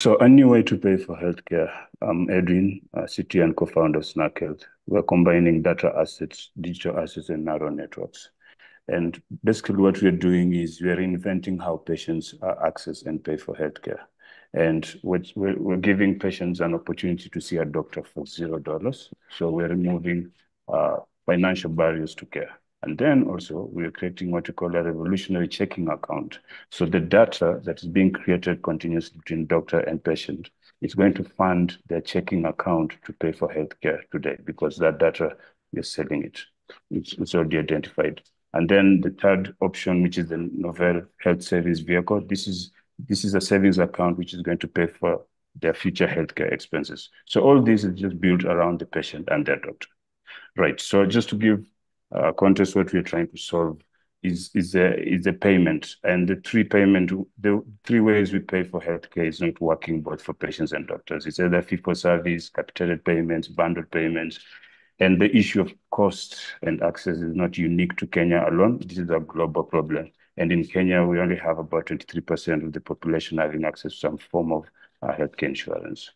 So a new way to pay for healthcare. I'm Edwin, uh, CTO and co-founder of Snark Health. We're combining data assets, digital assets, and neural networks. And basically what we're doing is we're inventing how patients access and pay for healthcare. And we're, we're giving patients an opportunity to see a doctor for zero dollars. So we're removing uh, financial barriers to care. And then also we are creating what we call a revolutionary checking account. So the data that is being created continuously between doctor and patient is going to fund their checking account to pay for healthcare today because that data we are selling it. It's, it's already identified. And then the third option, which is the novel health savings vehicle, this is this is a savings account which is going to pay for their future healthcare expenses. So all this is just built around the patient and their doctor. Right. So just to give uh, context, what we're trying to solve is is a is a payment, and the three payment the three ways we pay for healthcare is not working both for patients and doctors. It's either fee for service, capitated payments, bundled payments, and the issue of cost and access is not unique to Kenya alone. This is a global problem. And in Kenya, we only have about 23% of the population having access to some form of uh, healthcare insurance.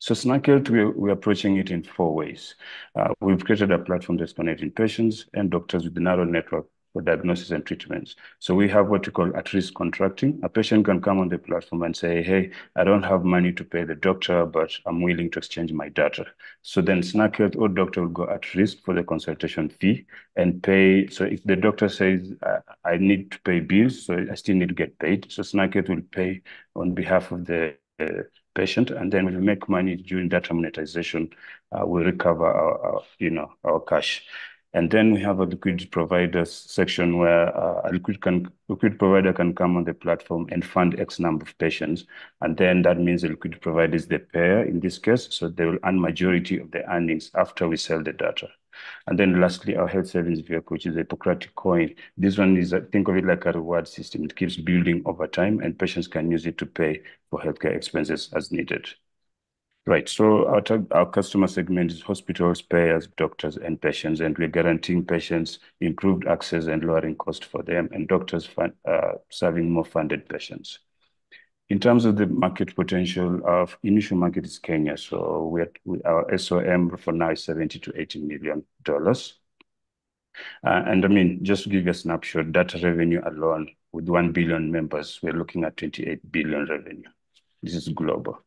So Snark Health, we're, we're approaching it in four ways. Uh, we've created a platform that's connecting patients and doctors with the narrow network for diagnosis and treatments. So we have what we call at-risk contracting. A patient can come on the platform and say, hey, I don't have money to pay the doctor, but I'm willing to exchange my data. So then Snark Health or doctor will go at risk for the consultation fee and pay. So if the doctor says, I, I need to pay bills, so I still need to get paid. So Snark Health will pay on behalf of the uh, patient, and then we make money during data monetization. Uh, we recover our, you know, our cash. And then we have a liquidity provider section where uh, a liquid, can, liquid provider can come on the platform and fund X number of patients. And then that means the liquidity provider is the payer in this case. So they will earn majority of the earnings after we sell the data. And then lastly, our health savings vehicle, which is a Hippocratic coin. This one is, think of it like a reward system. It keeps building over time and patients can use it to pay for healthcare expenses as needed. Right. So our, our customer segment is hospitals, payers, doctors, and patients, and we're guaranteeing patients improved access and lowering cost for them, and doctors fund, uh, serving more funded patients. In terms of the market potential, our initial market is Kenya. So our SOM for now is 70 to 80 million dollars. Uh, and I mean, just to give you a snapshot, data revenue alone with 1 billion members, we're looking at 28 billion revenue. This is global.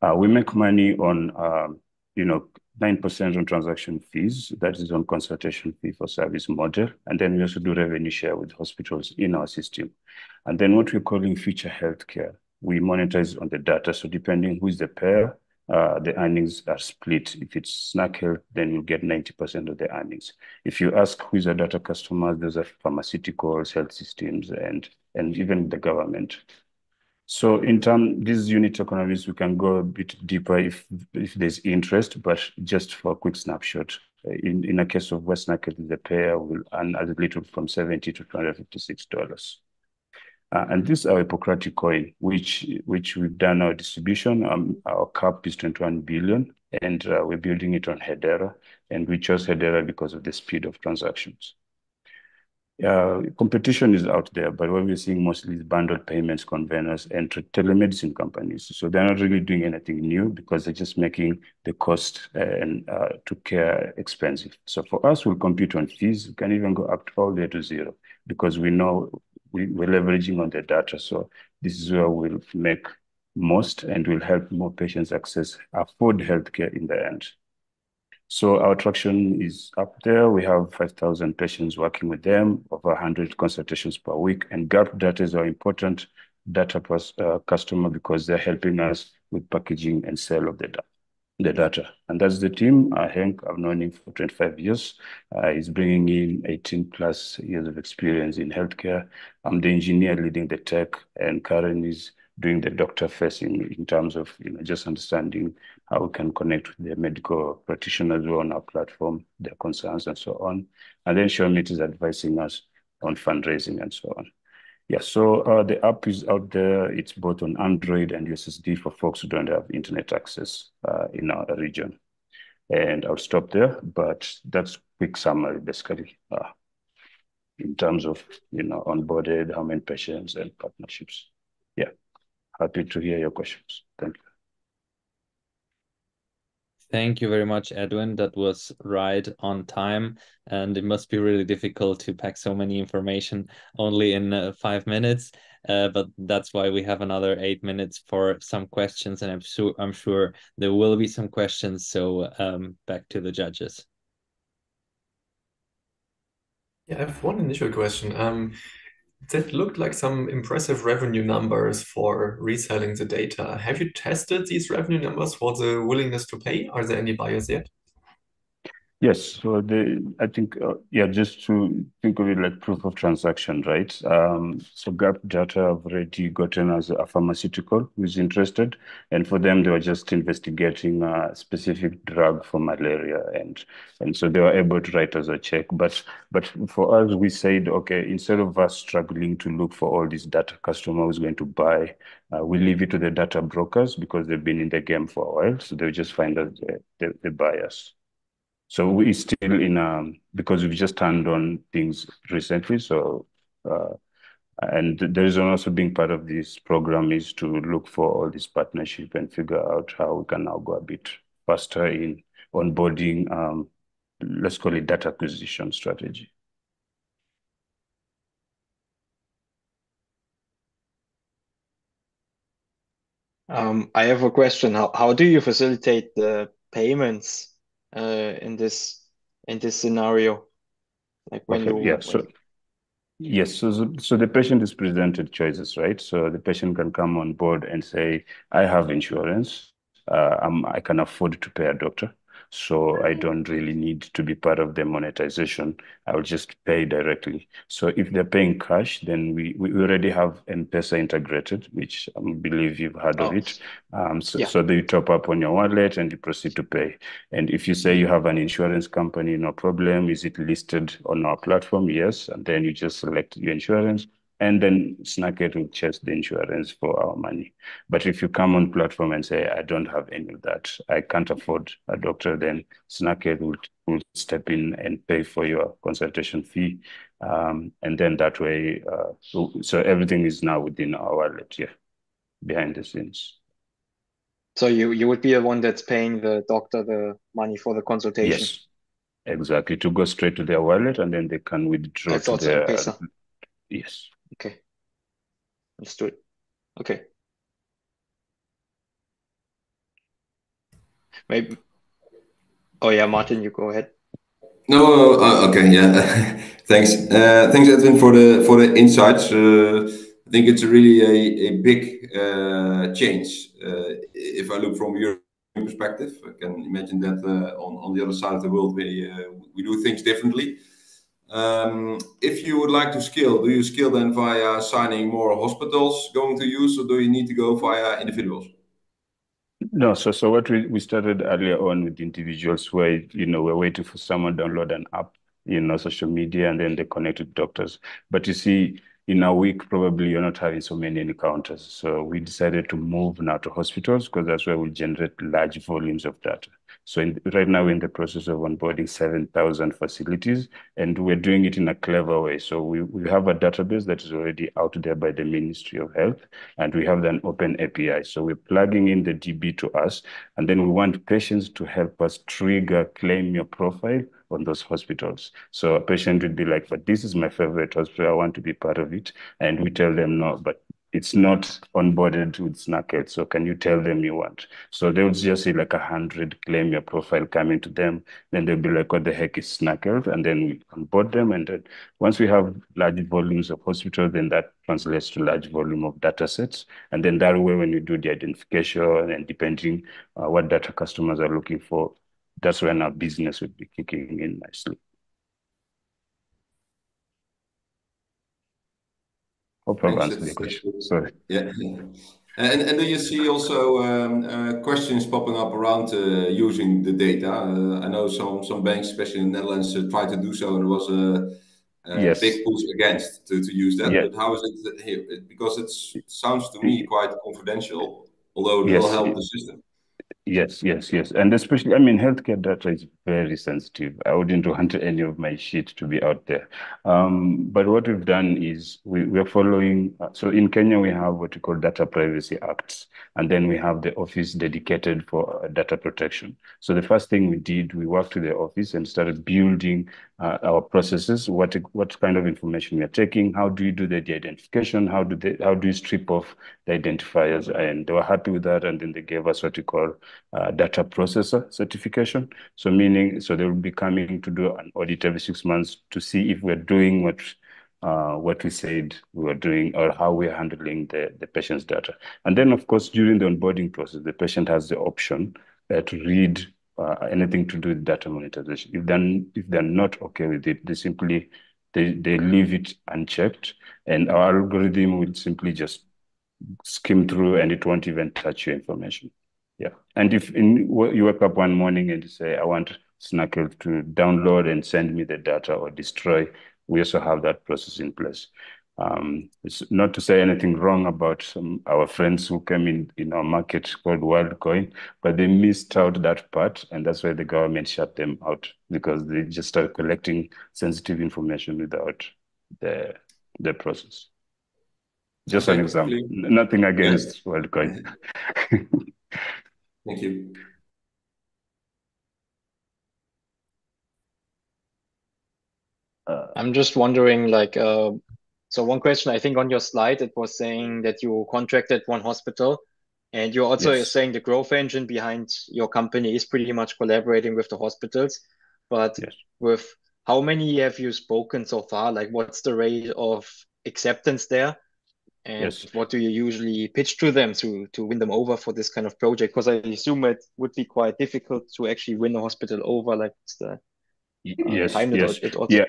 Uh, we make money on, um, you know, 9% on transaction fees. That is on consultation fee for service model. And then we also do revenue share with hospitals in our system. And then what we're calling future healthcare we monetize on the data. So depending who is the payer, uh, the earnings are split. If it's Snark Health, then you'll get 90% of the earnings. If you ask who is a data customer, those are pharmaceuticals, health systems, and, and even the government. So in terms these unit economies, we can go a bit deeper if if there's interest, but just for a quick snapshot. In, in a case of West Health, the payer will earn as little from 70 to $256. Uh, and this is our Hippocratic coin, which which we've done our distribution. Um, our cap is 21 billion, and uh, we're building it on Hedera. And we chose Hedera because of the speed of transactions. Uh, competition is out there, but what we're seeing mostly is bundled payments, conveners, and telemedicine companies. So they're not really doing anything new because they're just making the cost and to care expensive. So for us, we'll compete on fees. We can even go up to all the way to zero because we know we, we're leveraging on the data. So this is where we'll make most and will help more patients access afford healthcare in the end. So our traction is up there. We have 5,000 patients working with them, over 100 consultations per week. And GAP data is our important data per uh, customer because they're helping us with packaging and sale of the data the data. And that's the team. Uh, Hank, I've known him for 25 years. Uh, he's bringing in 18 plus years of experience in healthcare. I'm the engineer leading the tech, and Karen is doing the doctor facing in terms of you know just understanding how we can connect with the medical practitioners who on our platform, their concerns and so on. And then Shomit is advising us on fundraising and so on. Yeah, so uh, the app is out there. It's both on Android and USSD for folks who don't have internet access uh, in our region. And I'll stop there, but that's quick summary basically uh, in terms of, you know, onboarded, how many patients and partnerships. Yeah. happy to hear your questions. Thank you. Thank you very much, Edwin. That was right on time, and it must be really difficult to pack so many information only in uh, five minutes. Uh, but that's why we have another eight minutes for some questions, and I'm sure I'm sure there will be some questions. So um, back to the judges. Yeah, I have one initial question. Um, that looked like some impressive revenue numbers for reselling the data. Have you tested these revenue numbers for the willingness to pay? Are there any buyers yet? Yes. So I think, uh, yeah, just to think of it like proof of transaction, right? Um, so Gap Data have already gotten as a pharmaceutical who's interested, and for them, they were just investigating a specific drug for malaria, and and so they were able to write us a check. But but for us, we said, okay, instead of us struggling to look for all these data customer who's going to buy, uh, we leave it to the data brokers because they've been in the game for a while, so they'll just find the, the buyers. So we still in um because we've just turned on things recently. So uh, and the reason also being part of this program is to look for all this partnership and figure out how we can now go a bit faster in onboarding. Um, let's call it data acquisition strategy. Um, I have a question. How how do you facilitate the payments uh, in this in this scenario? Like when Okay, you yeah. So yes, so so so the patient is presented choices, right? So the patient can come on board and say, I have insurance. Uh, I'm, I can afford to pay a doctor. So I don't really need to be part of the monetization. I'll just pay directly. So if they're paying cash, then we, we already have M-Pesa integrated, which I believe you've heard of oh it. Um, so, yeah so you top up on your wallet and you proceed to pay. And if you say you have an insurance company, no problem. Is it listed on our platform? Yes. And then you just select your insurance and then Snackit will chase the insurance for our money. But if you come on platform and say, I don't have any of that, I can't afford a doctor, then Snackit will, will step in and pay for your consultation fee. Um, and then that way, uh, so, so everything is now within our wallet, yeah, behind the scenes. So you you would be the one that's paying the doctor the money for the consultation. Yes, exactly. To go straight to their wallet and then they can withdraw That's to their, yes. Okay, understood. Okay, maybe. Oh yeah, Martin, you go ahead. No, uh, okay, yeah. Thanks. Uh, thanks, Edwin, for the for the insights. Uh, I think it's really a, a big uh, change. Uh, if I look from your perspective, I can imagine that uh, on, on the other side of the world, we, we do things differently. Um, if you would like to scale, do you scale then via signing more hospitals going to use, or do you need to go via individuals? No, so so what we, started earlier on with individuals where, you know, we're waiting for someone to download an app, you know, social media, and then they connect with doctors. But you see, in a week, probably you're not having so many encounters. So we decided to move now to hospitals because that's where we generate large volumes of data. So right now, we're in the process of onboarding 7,000 facilities, and we're doing it in a clever way. So we, we have a database that is already out there by the Ministry of Health, and we have an open API. So we're plugging in the DB to us, and then we want patients to help us trigger claim your profile on those hospitals. So a patient would be like, but this is my favorite hospital. I want to be part of it. And we tell them no, but it's not onboarded with Snackit. So can you tell them you want? So they would just see like a hundred claim your profile coming to them. Then they'll be like, what the heck is Snackit? And then we onboard them. And then once we have large volumes of hospitals, then that translates to large volume of data sets. And then that way, when you do the identification and depending uh, what data customers are looking for, that's when our business would be kicking in nicely. Hope I've answered the question. Sorry. Yeah. And, and do you see also um, uh, questions popping up around uh, using the data? Uh, I know some, some banks, especially in the Netherlands, uh, try to do so, and there was a, a Yes. big push against to, to use that. Yeah. But how is it here? Because it's, it sounds to me quite confidential, although it will help the system. Yes, yes, yes. And especially, I mean, healthcare data is very sensitive. I wouldn't want any of my shit to be out there. Um, but what we've done is we, we're following. Uh, so in Kenya, we have what we call data privacy acts, and then we have the office dedicated for uh, data protection. So the first thing we did, we worked with the office and started building our processes. What what kind of information we are taking? How do you do the, the identification? How do they? How do you strip off the identifiers? And they were happy with that, and then they gave us what we call uh, data processor certification. So meaning, so they will be coming to do an audit every six months to see if we're doing what uh, what we said we were doing or how we're handling the, the patient's data. And then, of course, during the onboarding process, the patient has the option uh, to read uh, anything to do with data monetization. If they're, if they're not okay with it, they simply they, they leave it unchecked and our algorithm will simply just skim through and it won't even touch your information. Yeah. And if in, you wake up one morning and say, I want Snackle to download and send me the data or destroy, we also have that process in place. Um, it's not to say anything wrong about some, our friends who came in in our market called WorldCoin, but they missed out that part, and that's why the government shut them out because they just started collecting sensitive information without the the process. Just an example. Nothing against yeah. WorldCoin. Thank you. Uh, I'm just wondering, like, uh, so one question I think on your slide it was saying that you contracted one hospital, and you're also yes. saying the growth engine behind your company is pretty much collaborating with the hospitals. But yes. with how many have you spoken so far? Like, what's the rate of acceptance there? And yes. what do you usually pitch to them to to win them over for this kind of project? Because I assume it would be quite difficult to actually win a hospital over, like the yes, yes. yeah.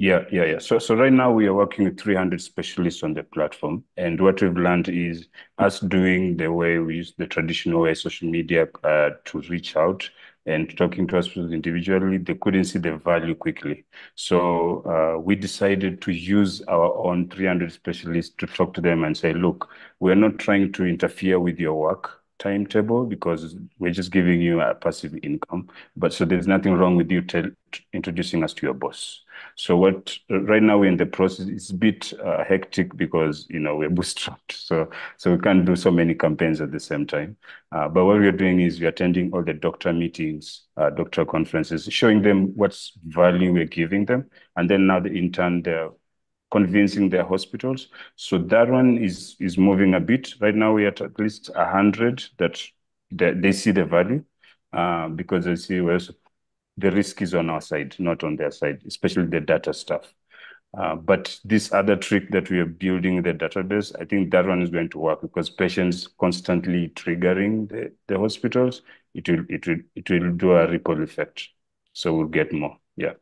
Yeah, yeah, yeah. So, so right now we are working with 300 specialists on the platform, and what we've learned is us doing the way we use the traditional way, social media, uh, to reach out and talking to hospitals individually, they couldn't see the value quickly. So uh, we decided to use our own 300 specialists to talk to them and say, look, we're not trying to interfere with your work timetable because we're just giving you a passive income. But so there's nothing wrong with you introducing us to your boss. So what right now we're in the process. It's a bit uh, hectic because you know we're bootstrapped, so so we can't do so many campaigns at the same time. Uh, but what we're doing is we're attending all the doctor meetings, uh, doctor conferences, showing them what's value we're giving them, and then now the intern they're convincing their hospitals. So that one is is moving a bit. Right now we're at at least a hundred that, that they see the value uh, because they see where the risk is on our side, not on their side, especially the data stuff. Uh, but this other trick that we are building the database, I think that one is going to work because patients constantly triggering the, the hospitals, it will it will it will do a ripple effect. So we'll get more. Yeah.